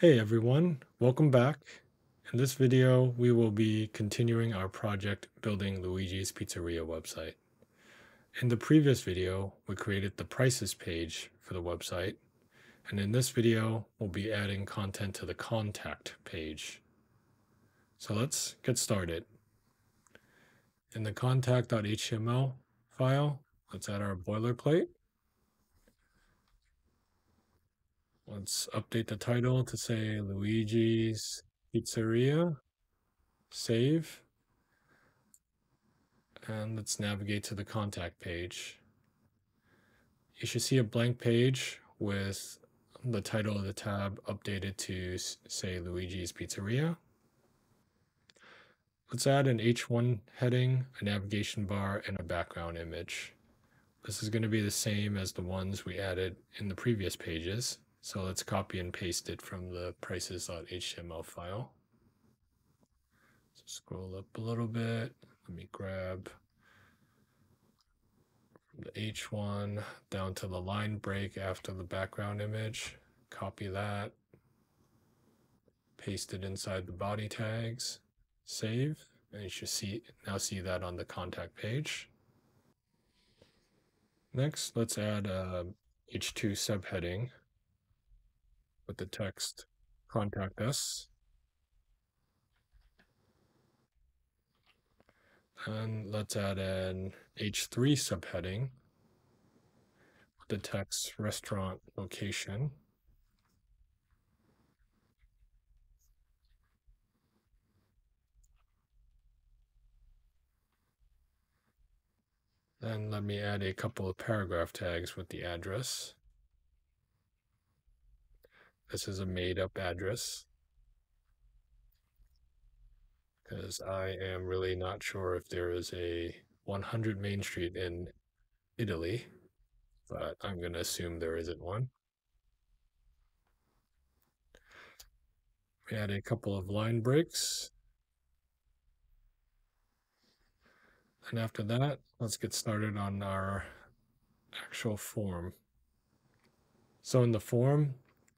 Hey everyone, welcome back. In this video, we will be continuing our project building Luigi's Pizzeria website. In the previous video, we created the prices page for the website, and in this video, we'll be adding content to the contact page. So let's get started. In the contact.html file, let's add our boilerplate. Let's update the title to say Luigi's Pizzeria. Save. And let's navigate to the contact page. You should see a blank page with the title of the tab updated to say Luigi's Pizzeria. Let's add an H1 heading, a navigation bar, and a background image. This is going to be the same as the ones we added in the previous pages. So let's copy and paste it from the prices.html file. So scroll up a little bit. Let me grab the H1 down to the line break after the background image. Copy that. Paste it inside the body tags. Save. And you should see now see that on the contact page. Next, let's add a H2 subheading with the text contact us. And let's add an H3 subheading with the text restaurant location. Then let me add a couple of paragraph tags with the address. This is a made up address because I am really not sure if there is a 100 Main Street in Italy, but I'm going to assume there isn't one. We add a couple of line breaks. And after that, let's get started on our actual form. So in the form,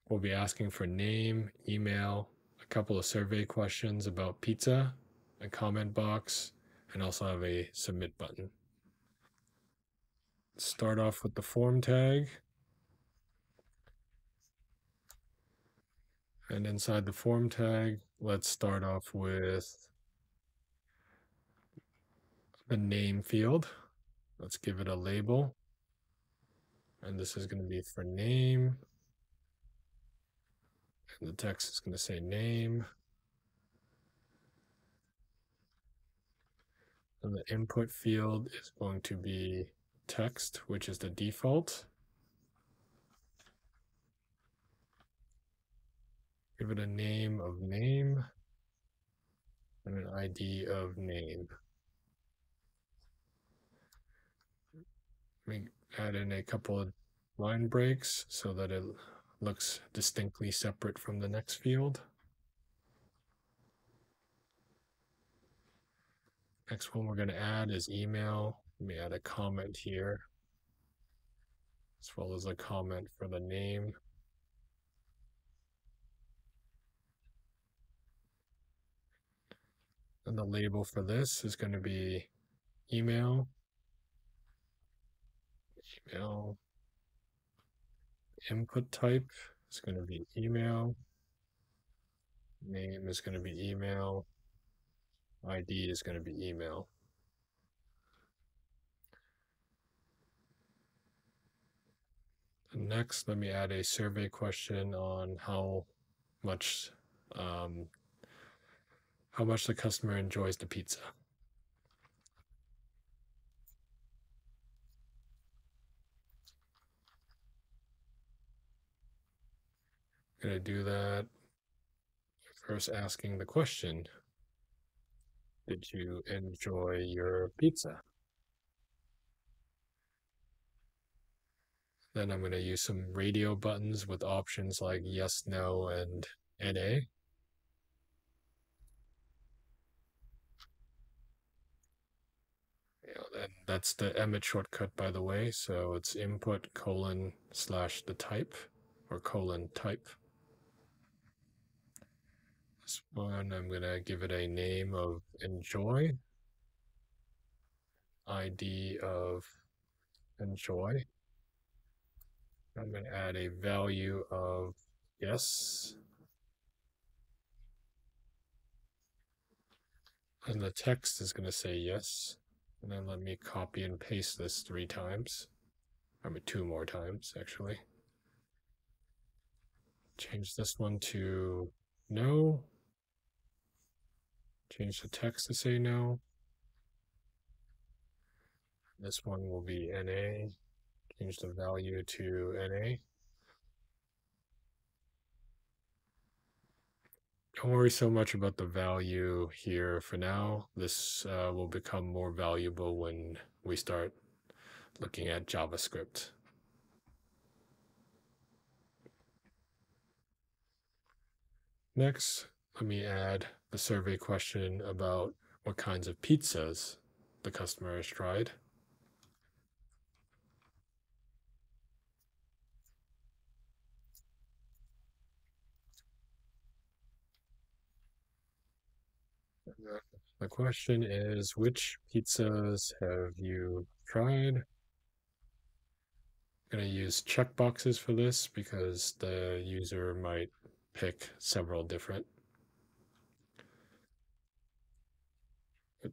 we'll be asking for name, email, a couple of survey questions about pizza, a comment box, and also have a submit button. Start off with the form tag. And inside the form tag, let's start off with the name field. Let's give it a label. And this is going to be for name. And the text is going to say name. And the input field is going to be text, which is the default. Give it a name of name and an ID of name. Let me add in a couple of line breaks so that it looks distinctly separate from the next field. Next one we're going to add is email. Let me add a comment here, as well as a comment for the name. And the label for this is going to be email, email, input type is going to be email. Name is going to be email. ID is going to be email. Next, let me add a survey question on how much um, how much the customer enjoys the pizza. Going to do that first asking the question Did you enjoy your pizza? Then I'm going to use some radio buttons with options like yes, no, and NA. and that's the Emmet shortcut, by the way. So it's input colon slash the type or colon type. This one, I'm gonna give it a name of enjoy. ID of enjoy. I'm to add a value of yes. And the text is going to say yes. And then let me copy and paste this three times. I mean, two more times, actually. Change this one to no. Change the text to say no. This one will be NA. Change the value to NA. Don't worry so much about the value here for now. This uh, will become more valuable when we start looking at JavaScript. Next, let me add the survey question about what kinds of pizzas the customer has tried. The question is, which pizzas have you tried? I'm going to use checkboxes for this because the user might pick several different.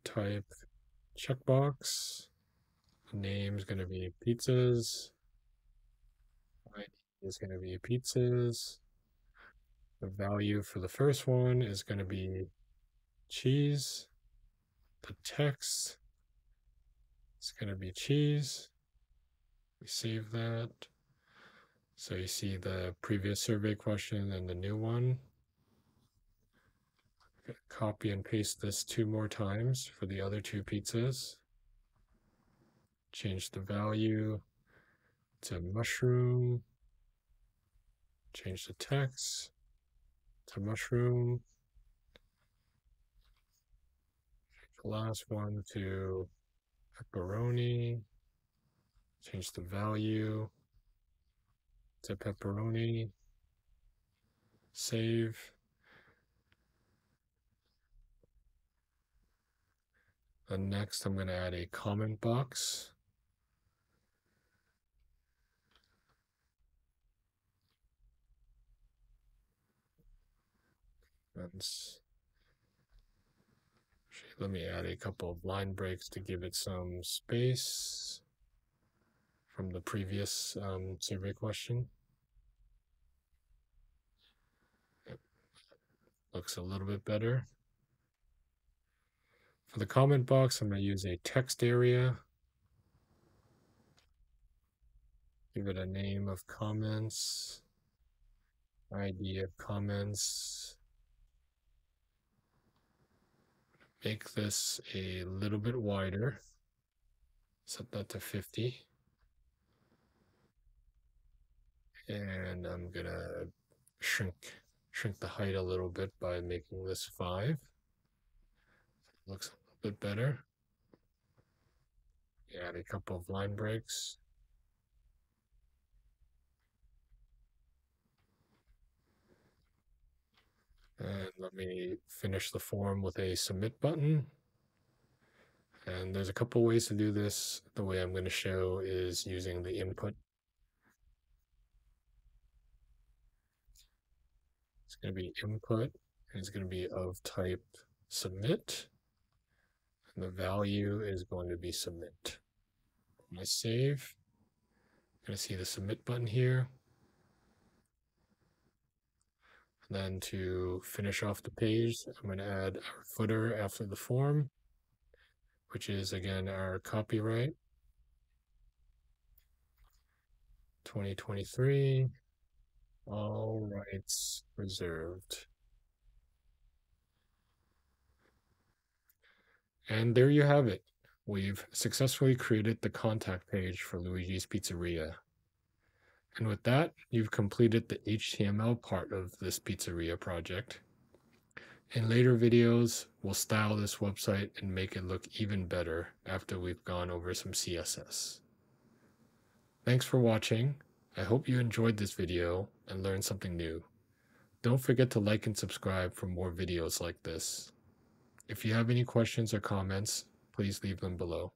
Type checkbox. Name is going to be pizzas. ID is going to be pizzas. The value for the first one is going to be cheese. The text is going to be cheese. We save that. So you see the previous survey question and the new one. Copy and paste this two more times for the other two pizzas. Change the value to mushroom. Change the text to mushroom. the last one to pepperoni. Change the value to pepperoni. Save. And next I'm going to add a comment box. Let me add a couple of line breaks to give it some space from the previous um, survey question. looks a little bit better. For the comment box, I'm going to use a text area. Give it a name of comments, ID of comments, make this a little bit wider. Set that to 50. And I'm gonna shrink shrink the height a little bit by making this 5. Looks bit better. Add a couple of line breaks. And let me finish the form with a submit button. And there's a couple ways to do this. The way I'm going to show is using the input. It's going to be input, and it's going to be of type submit. The value is going to be submit. When I save, I'm going to see the submit button here. And then to finish off the page, I'm going to add our footer after the form, which is again our copyright 2023, all rights reserved. And there you have it. We've successfully created the contact page for Luigi's Pizzeria. And with that, you've completed the HTML part of this pizzeria project. In later videos, we'll style this website and make it look even better after we've gone over some CSS. Thanks for watching. I hope you enjoyed this video and learned something new. Don't forget to like and subscribe for more videos like this. If you have any questions or comments, please leave them below.